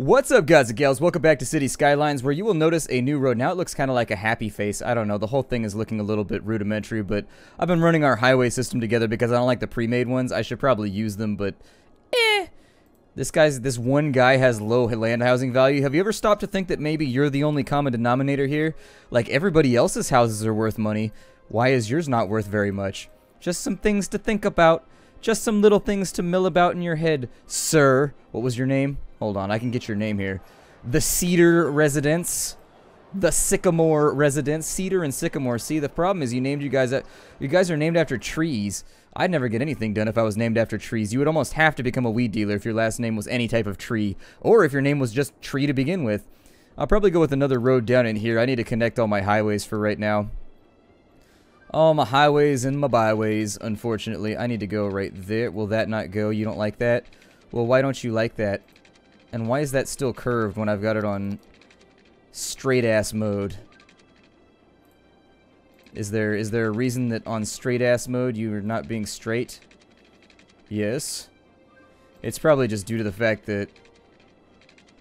What's up, guys and gals? Welcome back to City Skylines, where you will notice a new road. Now it looks kind of like a happy face. I don't know. The whole thing is looking a little bit rudimentary, but I've been running our highway system together because I don't like the pre-made ones. I should probably use them, but eh. This guy's this one guy has low land housing value. Have you ever stopped to think that maybe you're the only common denominator here? Like everybody else's houses are worth money. Why is yours not worth very much? Just some things to think about. Just some little things to mill about in your head, sir. What was your name? Hold on, I can get your name here. The Cedar Residence. The Sycamore Residence. Cedar and Sycamore. See, the problem is you named you guys... You guys are named after trees. I'd never get anything done if I was named after trees. You would almost have to become a weed dealer if your last name was any type of tree. Or if your name was just tree to begin with. I'll probably go with another road down in here. I need to connect all my highways for right now. All my highways and my byways, unfortunately. I need to go right there. Will that not go? You don't like that? Well, why don't you like that? And why is that still curved when I've got it on straight ass mode? Is there is there a reason that on straight ass mode you're not being straight? Yes. It's probably just due to the fact that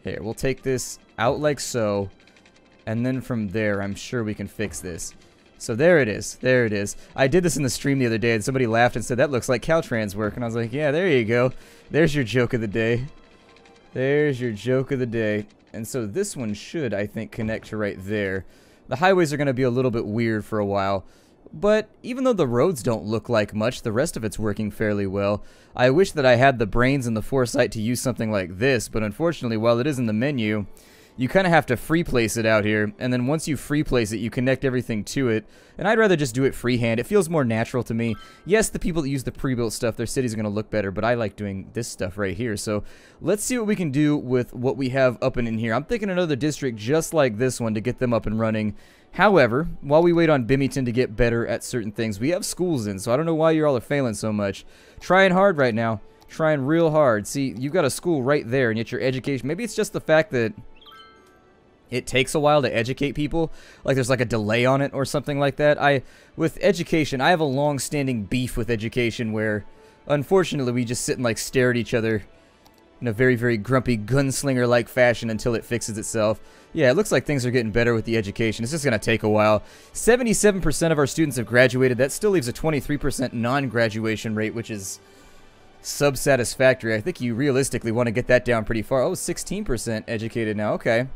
here, we'll take this out like so and then from there I'm sure we can fix this. So there it is. There it is. I did this in the stream the other day and somebody laughed and said that looks like Caltrans work and I was like, "Yeah, there you go. There's your joke of the day." There's your joke of the day. And so this one should, I think, connect to right there. The highways are going to be a little bit weird for a while. But even though the roads don't look like much, the rest of it's working fairly well. I wish that I had the brains and the foresight to use something like this, but unfortunately, while it is in the menu, you kind of have to free place it out here, and then once you free place it, you connect everything to it, and I'd rather just do it freehand. It feels more natural to me. Yes, the people that use the pre-built stuff, their cities are going to look better, but I like doing this stuff right here. So let's see what we can do with what we have up and in here. I'm thinking another district just like this one to get them up and running. However, while we wait on Bimington to get better at certain things, we have schools in, so I don't know why you all are failing so much. Trying hard right now. Trying real hard. See, you've got a school right there, and yet your education... Maybe it's just the fact that it takes a while to educate people like there's like a delay on it or something like that. I with education i have a long-standing beef with education where unfortunately we just sit and like stare at each other in a very very grumpy gunslinger like fashion until it fixes itself. Yeah it looks like things are getting better with the education. It's just gonna take a while. 77% of our students have graduated. That still leaves a 23% non-graduation rate which is sub-satisfactory. I think you realistically want to get that down pretty far. Oh 16% educated now. Okay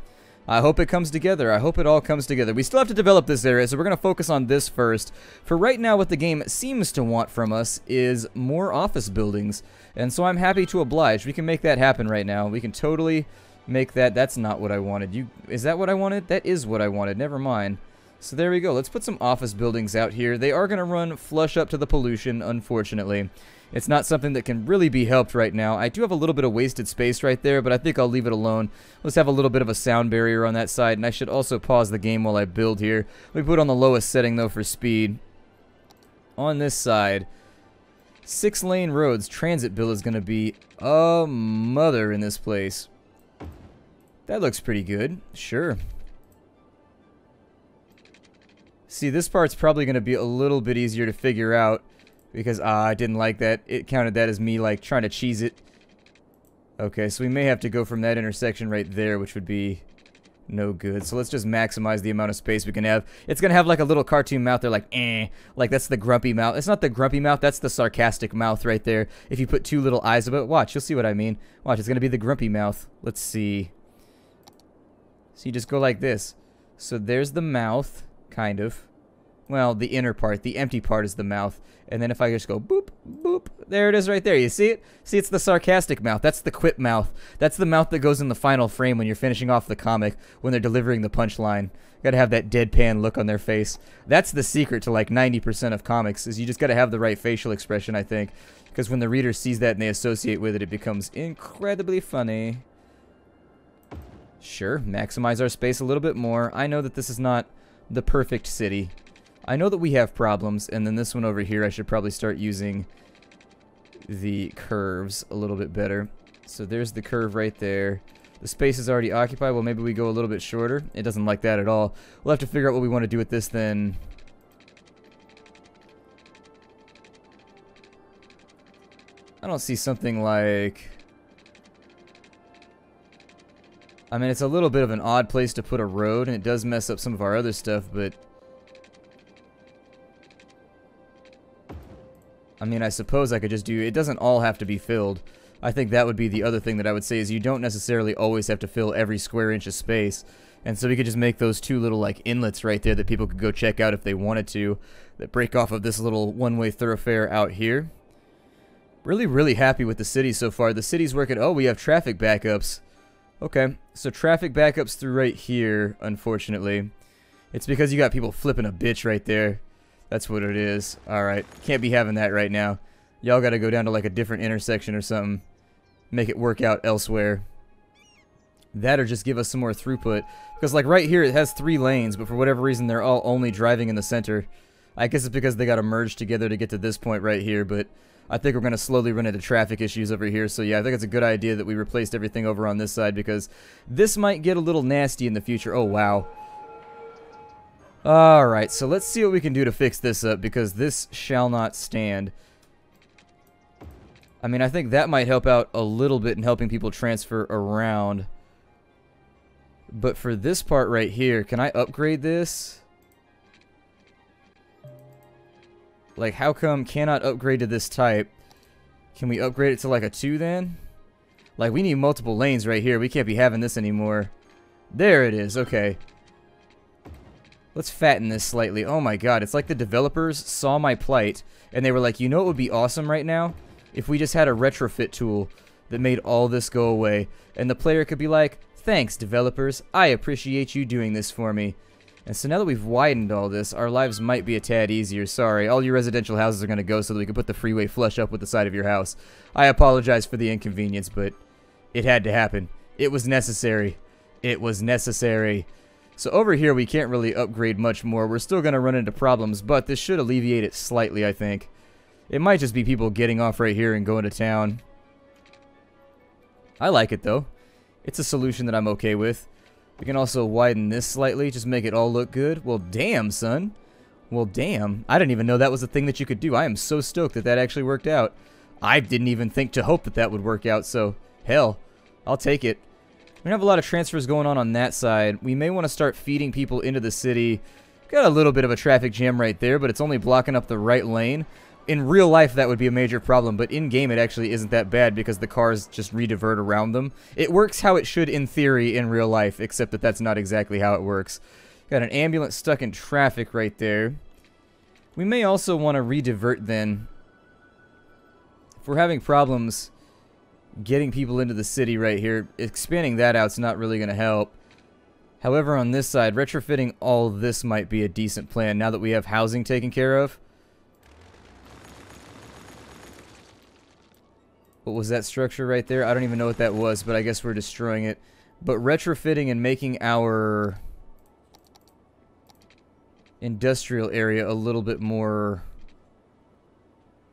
I hope it comes together. I hope it all comes together. We still have to develop this area, so we're going to focus on this first. For right now, what the game seems to want from us is more office buildings. And so I'm happy to oblige. We can make that happen right now. We can totally make that. That's not what I wanted. You Is that what I wanted? That is what I wanted. Never mind. So there we go. Let's put some office buildings out here. They are going to run flush up to the pollution, unfortunately. It's not something that can really be helped right now. I do have a little bit of wasted space right there, but I think I'll leave it alone. Let's have a little bit of a sound barrier on that side, and I should also pause the game while I build here. Me put on the lowest setting, though, for speed. On this side, six lane roads. Transit bill is going to be a mother in this place. That looks pretty good. Sure. See, this part's probably going to be a little bit easier to figure out because uh, I didn't like that. It counted that as me like trying to cheese it. Okay, so we may have to go from that intersection right there, which would be no good. So let's just maximize the amount of space we can have. It's going to have like a little cartoon mouth. They're like, eh. Like that's the grumpy mouth. It's not the grumpy mouth. That's the sarcastic mouth right there. If you put two little eyes above it. Watch, you'll see what I mean. Watch, it's going to be the grumpy mouth. Let's see. So you just go like this. So there's the mouth, kind of. Well, the inner part. The empty part is the mouth. And then if I just go boop, boop, there it is right there. You see it? See, it's the sarcastic mouth. That's the quip mouth. That's the mouth that goes in the final frame when you're finishing off the comic, when they're delivering the punchline. Gotta have that deadpan look on their face. That's the secret to like 90% of comics, is you just gotta have the right facial expression, I think. Because when the reader sees that and they associate with it, it becomes incredibly funny. Sure, maximize our space a little bit more. I know that this is not the perfect city. I know that we have problems, and then this one over here, I should probably start using the curves a little bit better. So there's the curve right there. The space is already occupied. Well, maybe we go a little bit shorter. It doesn't like that at all. We'll have to figure out what we want to do with this then. I don't see something like... I mean, it's a little bit of an odd place to put a road, and it does mess up some of our other stuff, but... I mean, I suppose I could just do... It doesn't all have to be filled. I think that would be the other thing that I would say is you don't necessarily always have to fill every square inch of space. And so we could just make those two little like inlets right there that people could go check out if they wanted to that break off of this little one-way thoroughfare out here. Really, really happy with the city so far. The city's working. Oh, we have traffic backups. Okay, so traffic backups through right here, unfortunately. It's because you got people flipping a bitch right there. That's what it is. Alright, can't be having that right now. Y'all gotta go down to like a different intersection or something. Make it work out elsewhere. That or just give us some more throughput. Because like right here it has three lanes, but for whatever reason they're all only driving in the center. I guess it's because they got to merge together to get to this point right here, but I think we're going to slowly run into traffic issues over here. So yeah, I think it's a good idea that we replaced everything over on this side because this might get a little nasty in the future. Oh, wow. Alright, so let's see what we can do to fix this up because this shall not stand. I mean, I think that might help out a little bit in helping people transfer around. But for this part right here, can I upgrade this? Like, how come cannot upgrade to this type? Can we upgrade it to like a 2 then? Like, we need multiple lanes right here. We can't be having this anymore. There it is. Okay. Let's fatten this slightly. Oh my god, it's like the developers saw my plight, and they were like, you know what would be awesome right now? If we just had a retrofit tool that made all this go away, and the player could be like, thanks developers, I appreciate you doing this for me. And so now that we've widened all this, our lives might be a tad easier. Sorry, all your residential houses are going to go so that we can put the freeway flush up with the side of your house. I apologize for the inconvenience, but it had to happen. It was necessary. It was necessary. So over here, we can't really upgrade much more. We're still going to run into problems, but this should alleviate it slightly, I think. It might just be people getting off right here and going to town. I like it, though. It's a solution that I'm okay with. We can also widen this slightly, just make it all look good. Well, damn, son. Well, damn. I didn't even know that was a thing that you could do. I am so stoked that that actually worked out. I didn't even think to hope that that would work out, so hell, I'll take it. We have a lot of transfers going on on that side. We may want to start feeding people into the city. Got a little bit of a traffic jam right there, but it's only blocking up the right lane in real life that would be a major problem, but in game it actually isn't that bad because the cars just redivert around them. It works how it should in theory in real life, except that that's not exactly how it works. Got an ambulance stuck in traffic right there. We may also want to redivert then. If we're having problems getting people into the city right here, expanding that out's not really going to help. However, on this side, retrofitting all this might be a decent plan now that we have housing taken care of. What was that structure right there? I don't even know what that was, but I guess we're destroying it. But retrofitting and making our industrial area a little bit more...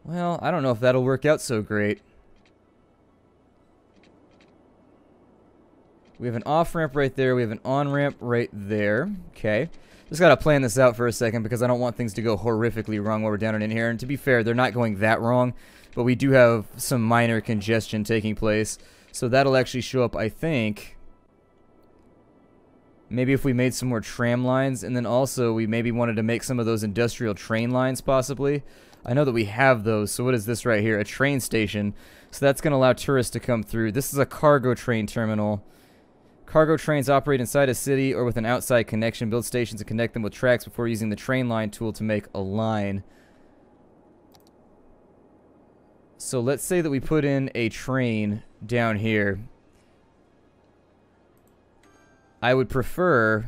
Well, I don't know if that'll work out so great. We have an off-ramp right there. We have an on-ramp right there. Okay. Just gotta plan this out for a second because I don't want things to go horrifically wrong while we're down in here. And to be fair, they're not going that wrong. But we do have some minor congestion taking place. So that'll actually show up, I think... Maybe if we made some more tram lines, and then also we maybe wanted to make some of those industrial train lines, possibly. I know that we have those, so what is this right here? A train station. So that's going to allow tourists to come through. This is a cargo train terminal. Cargo trains operate inside a city or with an outside connection. Build stations and connect them with tracks before using the train line tool to make a line. So let's say that we put in a train down here. I would prefer...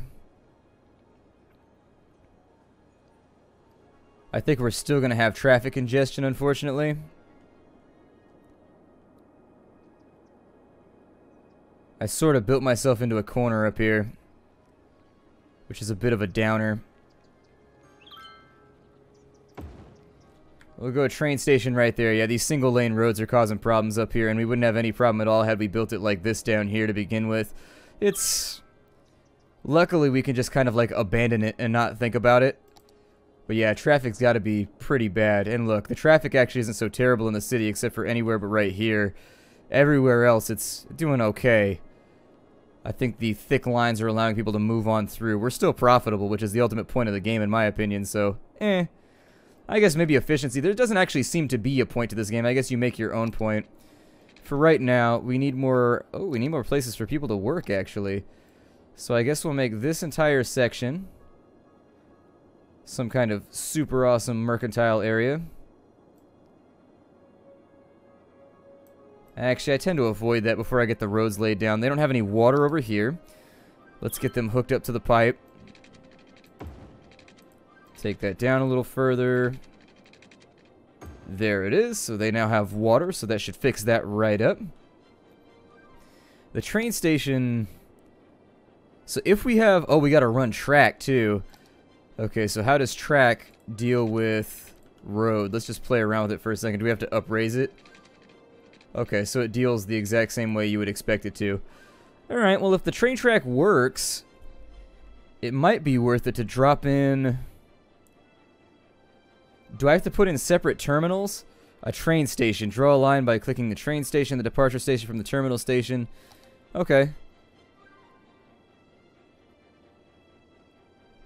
I think we're still going to have traffic congestion, unfortunately. I sort of built myself into a corner up here. Which is a bit of a downer. We'll go train station right there. Yeah, these single lane roads are causing problems up here, and we wouldn't have any problem at all had we built it like this down here to begin with. It's... Luckily, we can just kind of like abandon it and not think about it. But yeah, traffic's got to be pretty bad. And look, the traffic actually isn't so terrible in the city except for anywhere but right here. Everywhere else, it's doing okay. I think the thick lines are allowing people to move on through. We're still profitable, which is the ultimate point of the game in my opinion, so eh. I guess maybe efficiency. There doesn't actually seem to be a point to this game. I guess you make your own point. For right now, we need more... Oh, we need more places for people to work, actually. So I guess we'll make this entire section some kind of super awesome mercantile area. Actually, I tend to avoid that before I get the roads laid down. They don't have any water over here. Let's get them hooked up to the pipe. Take that down a little further. There it is. So they now have water, so that should fix that right up. The train station... So if we have... Oh, we got to run track, too. Okay, so how does track deal with road? Let's just play around with it for a second. Do we have to upraise it? Okay, so it deals the exact same way you would expect it to. Alright, well if the train track works, it might be worth it to drop in... Do I have to put in separate terminals? A train station. Draw a line by clicking the train station, the departure station from the terminal station. Okay.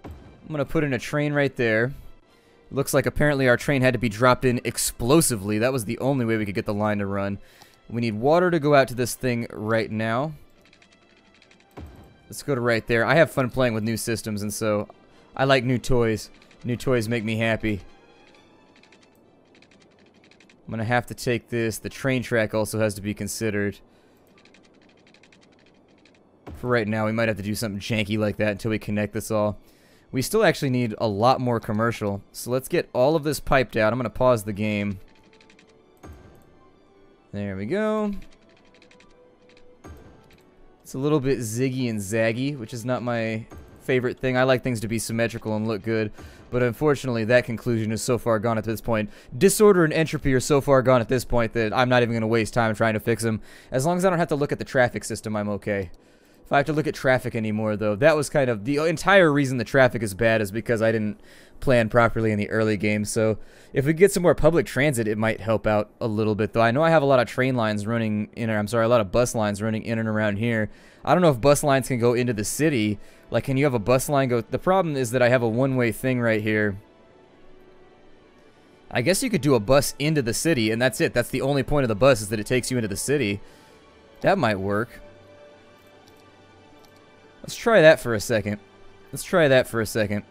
I'm going to put in a train right there. Looks like apparently our train had to be dropped in explosively. That was the only way we could get the line to run. We need water to go out to this thing right now. Let's go to right there. I have fun playing with new systems, and so I like new toys. New toys make me happy. I'm going to have to take this. The train track also has to be considered. For right now, we might have to do something janky like that until we connect this all. We still actually need a lot more commercial. So let's get all of this piped out. I'm going to pause the game. There we go. It's a little bit ziggy and zaggy, which is not my favorite thing. I like things to be symmetrical and look good. But unfortunately, that conclusion is so far gone at this point. Disorder and entropy are so far gone at this point that I'm not even going to waste time trying to fix them. As long as I don't have to look at the traffic system, I'm okay. If I have to look at traffic anymore, though, that was kind of the entire reason the traffic is bad is because I didn't plan properly in the early game. So if we get some more public transit, it might help out a little bit, though. I know I have a lot of train lines running in, or I'm sorry, a lot of bus lines running in and around here. I don't know if bus lines can go into the city. Like, can you have a bus line go? The problem is that I have a one-way thing right here. I guess you could do a bus into the city, and that's it. That's the only point of the bus is that it takes you into the city. That might work. Let's try that for a second. Let's try that for a second.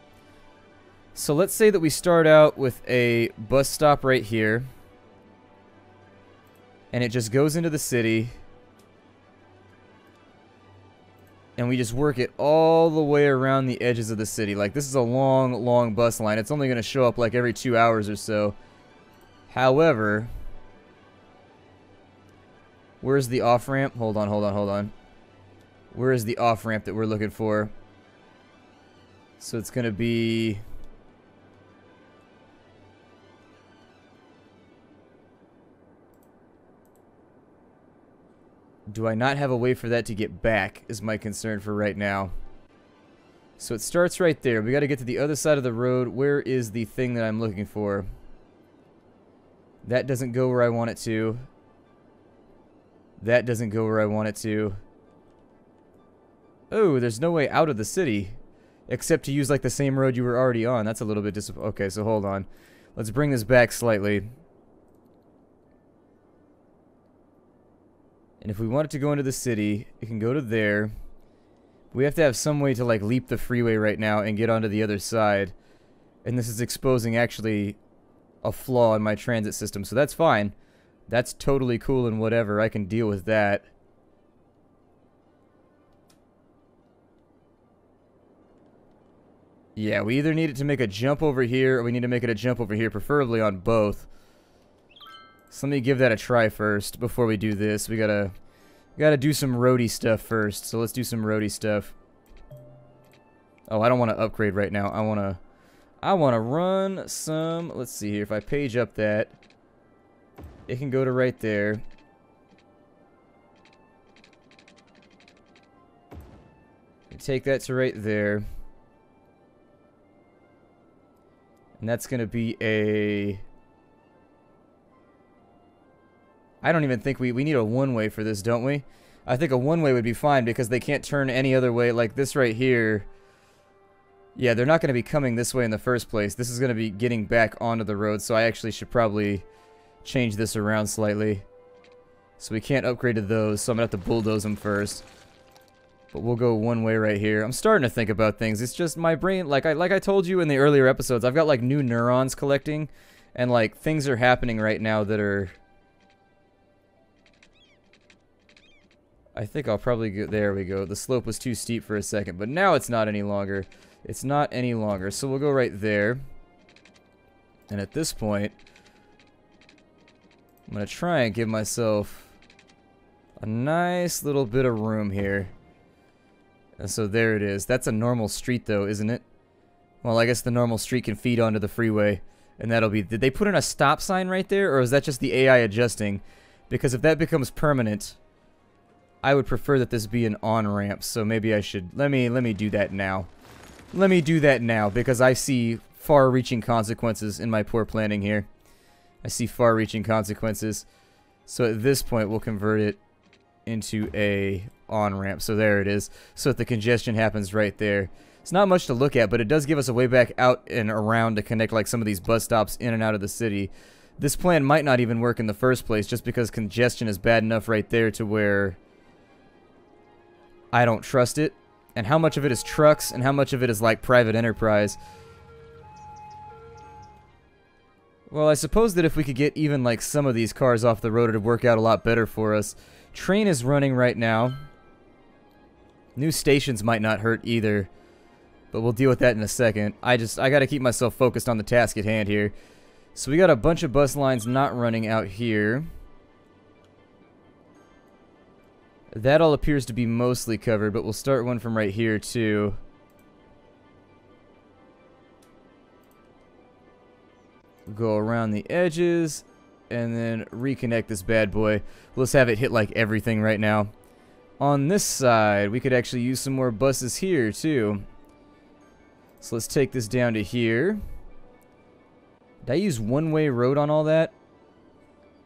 So let's say that we start out with a bus stop right here. And it just goes into the city. And we just work it all the way around the edges of the city. Like, this is a long, long bus line. It's only going to show up like every two hours or so. However... Where's the off-ramp? Hold on, hold on, hold on. Where is the off-ramp that we're looking for? So it's going to be... Do I not have a way for that to get back is my concern for right now. So it starts right there. We got to get to the other side of the road. Where is the thing that I'm looking for? That doesn't go where I want it to. That doesn't go where I want it to. Oh, there's no way out of the city. Except to use like the same road you were already on. That's a little bit dis- Okay, so hold on. Let's bring this back slightly. And if we want it to go into the city, it can go to there. We have to have some way to like leap the freeway right now and get onto the other side. And this is exposing actually a flaw in my transit system. So that's fine. That's totally cool and whatever. I can deal with that. Yeah, we either need it to make a jump over here, or we need to make it a jump over here, preferably on both. So let me give that a try first, before we do this. We gotta, gotta do some roadie stuff first, so let's do some roadie stuff. Oh, I don't want to upgrade right now. I want to, I want to run some, let's see here, if I page up that, it can go to right there. Take that to right there. And that's going to be a... I don't even think we... We need a one-way for this, don't we? I think a one-way would be fine because they can't turn any other way. Like this right here. Yeah, they're not going to be coming this way in the first place. This is going to be getting back onto the road, so I actually should probably change this around slightly. So we can't upgrade to those, so I'm going to have to bulldoze them first. But we'll go one way right here. I'm starting to think about things. It's just my brain, like I like I told you in the earlier episodes, I've got like new neurons collecting, and like things are happening right now that are I think I'll probably go, there we go. The slope was too steep for a second, but now it's not any longer. It's not any longer, so we'll go right there. And at this point, I'm to try and give myself a nice little bit of room here. And so there it is. That's a normal street though, isn't it? Well, I guess the normal street can feed onto the freeway. And that'll be... Did they put in a stop sign right there? Or is that just the AI adjusting? Because if that becomes permanent, I would prefer that this be an on-ramp, so maybe I should... Let me, let me do that now. Let me do that now, because I see far-reaching consequences in my poor planning here. I see far-reaching consequences. So at this point, we'll convert it into a on-ramp. So there it is. So that the congestion happens right there. It's not much to look at, but it does give us a way back out and around to connect like some of these bus stops in and out of the city. This plan might not even work in the first place just because congestion is bad enough right there to where I don't trust it. And how much of it is trucks and how much of it is like private enterprise. Well, I suppose that if we could get even like some of these cars off the road, it'd work out a lot better for us. Train is running right now. New stations might not hurt either. But we'll deal with that in a second. I just, I gotta keep myself focused on the task at hand here. So we got a bunch of bus lines not running out here. That all appears to be mostly covered, but we'll start one from right here, too. Go around the edges, and then reconnect this bad boy. Let's have it hit like everything right now. On this side, we could actually use some more buses here, too. So let's take this down to here. Did I use one-way road on all that?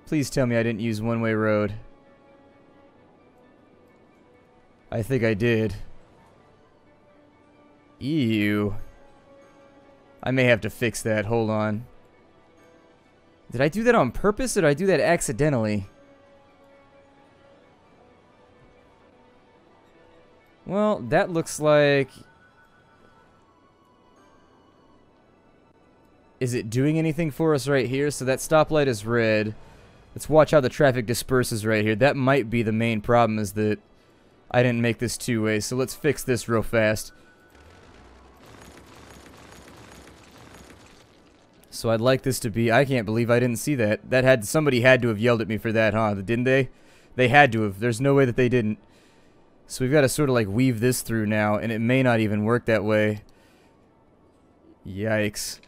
Please tell me I didn't use one-way road. I think I did. Ew. I may have to fix that. Hold on. Did I do that on purpose or did I do that accidentally? Well, that looks like... Is it doing anything for us right here? So that stoplight is red. Let's watch how the traffic disperses right here. That might be the main problem is that I didn't make this two-way, so let's fix this real fast. So I'd like this to be... I can't believe I didn't see that. That had... Somebody had to have yelled at me for that, huh? Didn't they? They had to have. There's no way that they didn't. So we've got to sort of like weave this through now, and it may not even work that way. Yikes.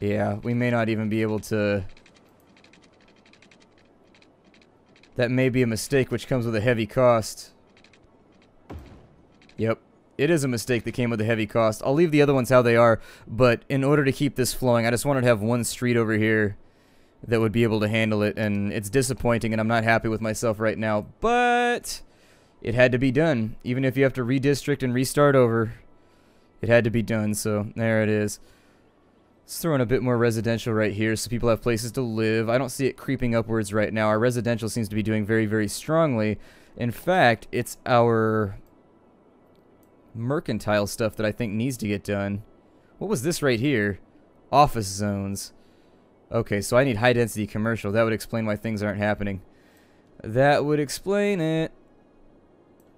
Yeah, we may not even be able to... That may be a mistake which comes with a heavy cost. Yep. It is a mistake that came with a heavy cost. I'll leave the other ones how they are, but in order to keep this flowing, I just wanted to have one street over here that would be able to handle it, and it's disappointing, and I'm not happy with myself right now, but it had to be done. Even if you have to redistrict and restart over, it had to be done, so there it is. Let's throw in a bit more residential right here so people have places to live. I don't see it creeping upwards right now. Our residential seems to be doing very, very strongly. In fact, it's our mercantile stuff that I think needs to get done. What was this right here? Office zones. Okay, so I need high density commercial. That would explain why things aren't happening. That would explain it.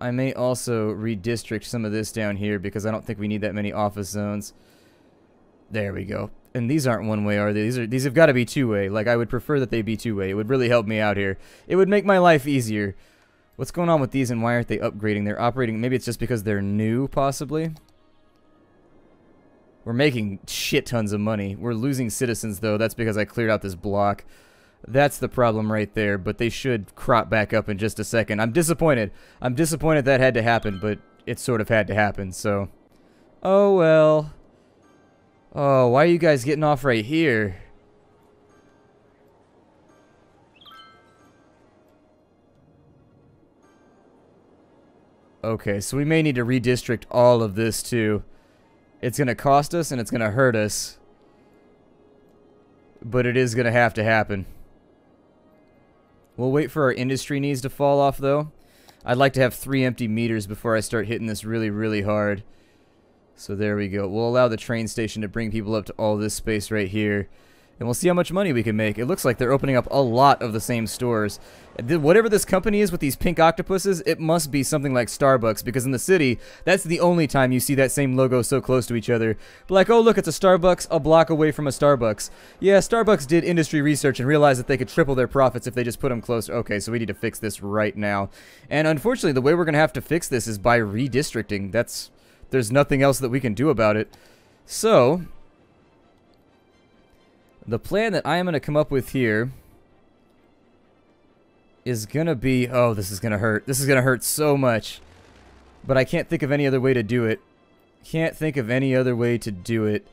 I may also redistrict some of this down here because I don't think we need that many office zones. There we go. And these aren't one way, are they? These are these have got to be two way. Like I would prefer that they be two way. It would really help me out here. It would make my life easier. What's going on with these and why aren't they upgrading? They're operating. Maybe it's just because they're new, possibly. We're making shit tons of money. We're losing citizens, though. That's because I cleared out this block. That's the problem right there, but they should crop back up in just a second. I'm disappointed. I'm disappointed that had to happen, but it sort of had to happen, so... Oh, well. Oh, why are you guys getting off right here? Okay, so we may need to redistrict all of this, too. It's going to cost us and it's going to hurt us. But it is going to have to happen. We'll wait for our industry needs to fall off though. I'd like to have three empty meters before I start hitting this really, really hard. So there we go. We'll allow the train station to bring people up to all this space right here. And we'll see how much money we can make. It looks like they're opening up a lot of the same stores. Whatever this company is with these pink octopuses, it must be something like Starbucks, because in the city, that's the only time you see that same logo so close to each other. But like, oh look, it's a Starbucks a block away from a Starbucks. Yeah, Starbucks did industry research and realized that they could triple their profits if they just put them closer. Okay, so we need to fix this right now. And unfortunately, the way we're going to have to fix this is by redistricting. That's there's nothing else that we can do about it. So, the plan that I am going to come up with here is going to be... Oh, this is going to hurt. This is going to hurt so much. But I can't think of any other way to do it. Can't think of any other way to do it.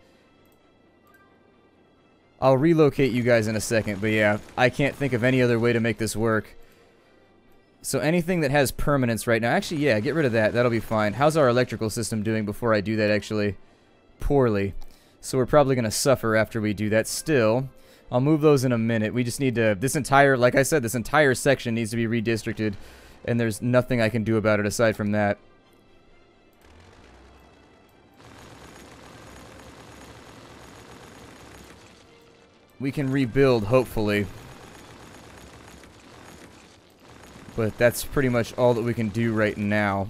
I'll relocate you guys in a second, but yeah, I can't think of any other way to make this work. So anything that has permanence right now, actually, yeah, get rid of that. That'll be fine. How's our electrical system doing before I do that, actually? Poorly. So we're probably going to suffer after we do that. Still, I'll move those in a minute. We just need to, this entire, like I said, this entire section needs to be redistricted, and there's nothing I can do about it aside from that. We can rebuild, hopefully. But that's pretty much all that we can do right now.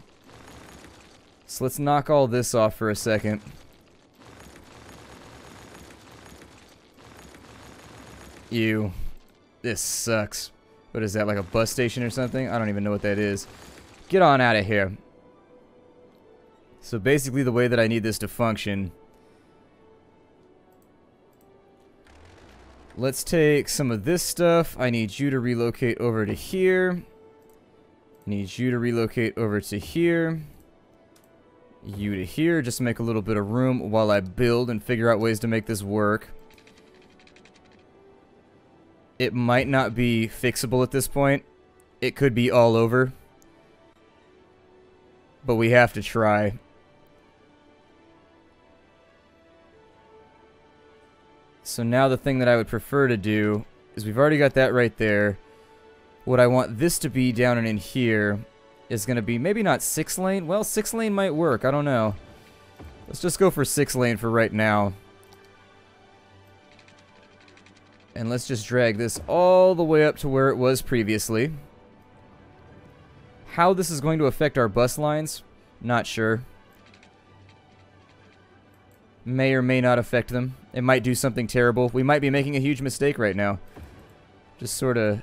So let's knock all this off for a second. Ew. This sucks. What is that, like a bus station or something? I don't even know what that is. Get on out of here. So basically the way that I need this to function... Let's take some of this stuff. I need you to relocate over to here. I Need you to relocate over to here. You to here, just make a little bit of room while I build and figure out ways to make this work. It might not be fixable at this point. It could be all over. But we have to try. So now the thing that I would prefer to do is we've already got that right there. What I want this to be down and in here is going to be maybe not six lane. Well, six lane might work. I don't know. Let's just go for six lane for right now. And let's just drag this all the way up to where it was previously. How this is going to affect our bus lines, not sure. May or may not affect them. It might do something terrible. We might be making a huge mistake right now. Just sort of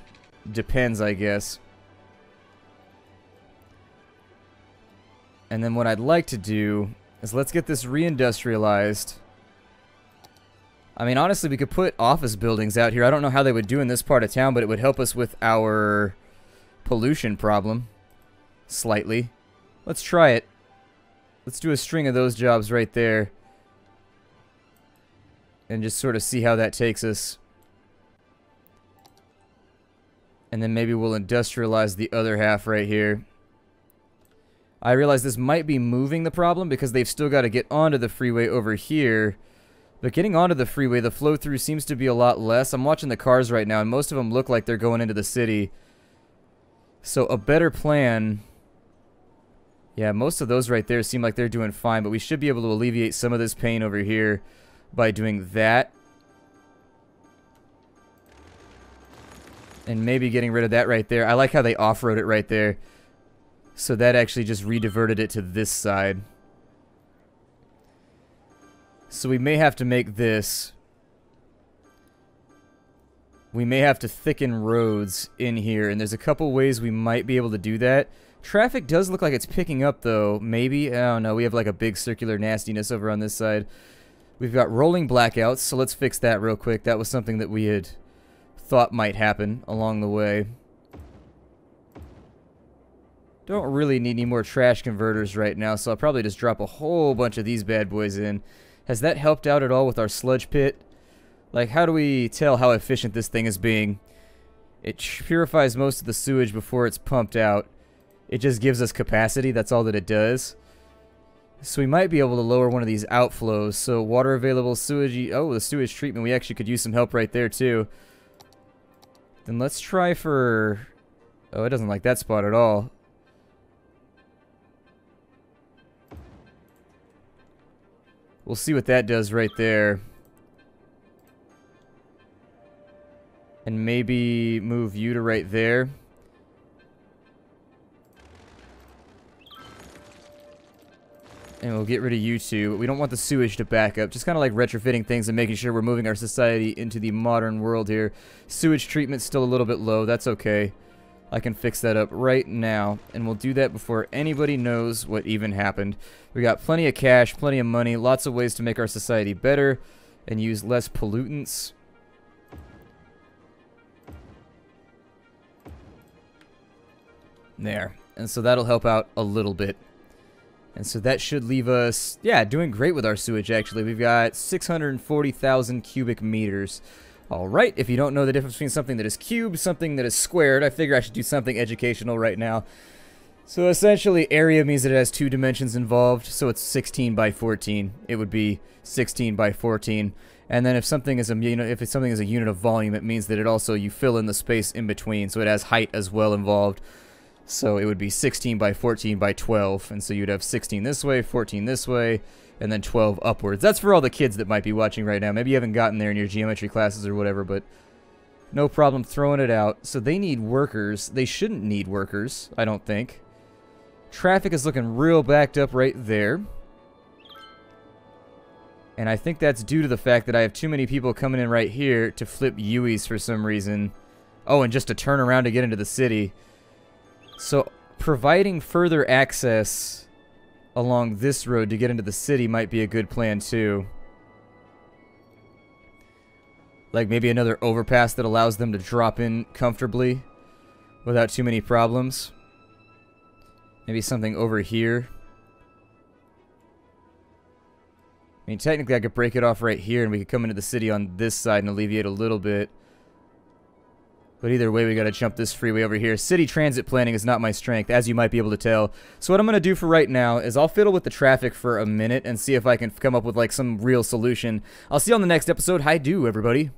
Depends, I guess. And then what I'd like to do is let's get this reindustrialized. I mean, honestly, we could put office buildings out here. I don't know how they would do in this part of town, but it would help us with our pollution problem. Slightly. Let's try it. Let's do a string of those jobs right there. And just sort of see how that takes us. And then maybe we'll industrialize the other half right here. I realize this might be moving the problem because they've still got to get onto the freeway over here. But getting onto the freeway, the flow through seems to be a lot less. I'm watching the cars right now, and most of them look like they're going into the city. So a better plan... Yeah, most of those right there seem like they're doing fine, but we should be able to alleviate some of this pain over here by doing that. And maybe getting rid of that right there. I like how they off-road it right there. So that actually just rediverted it to this side. So we may have to make this... We may have to thicken roads in here, and there's a couple ways we might be able to do that. Traffic does look like it's picking up, though. Maybe. I don't know. We have like a big circular nastiness over on this side. We've got rolling blackouts, so let's fix that real quick. That was something that we had thought might happen along the way. Don't really need any more trash converters right now, so I'll probably just drop a whole bunch of these bad boys in. Has that helped out at all with our sludge pit? Like, how do we tell how efficient this thing is being? It purifies most of the sewage before it's pumped out. It just gives us capacity. That's all that it does. So we might be able to lower one of these outflows. So water available, sewage... Oh, the sewage treatment. We actually could use some help right there, too. Then let's try for... Oh, it doesn't like that spot at all. We'll see what that does right there. And maybe move you to right there. And we'll get rid of you two. We don't want the sewage to back up. Just kind of like retrofitting things and making sure we're moving our society into the modern world here. Sewage treatment's still a little bit low. That's okay. I can fix that up right now. And we'll do that before anybody knows what even happened. We got plenty of cash, plenty of money, lots of ways to make our society better and use less pollutants. There. And so that'll help out a little bit. And so that should leave us, yeah, doing great with our sewage, actually. We've got 640,000 cubic meters. Alright, if you don't know the difference between something that is cubed, something that is squared, I figure I should do something educational right now. So essentially, area means that it has two dimensions involved, so it's 16 by 14. It would be 16 by 14. And then if something is a you know if something is a unit of volume, it means that it also you fill in the space in between, so it has height as well involved. So it would be 16 by 14 by 12. And so you'd have 16 this way, 14 this way, and then 12 upwards. That's for all the kids that might be watching right now. Maybe you haven't gotten there in your geometry classes or whatever, but no problem throwing it out. So they need workers. They shouldn't need workers, I don't think. Traffic is looking real backed up right there. And I think that's due to the fact that I have too many people coming in right here to flip Uis for some reason. Oh, and just to turn around to get into the city. So providing further access along this road to get into the city might be a good plan too. Like maybe another overpass that allows them to drop in comfortably without too many problems. Maybe something over here. I mean, technically I could break it off right here and we could come into the city on this side and alleviate a little bit. But either way, we gotta jump this freeway over here. City transit planning is not my strength, as you might be able to tell. So what I'm gonna do for right now is I'll fiddle with the traffic for a minute and see if I can come up with like some real solution. I'll see you on the next episode. Hi do, everybody.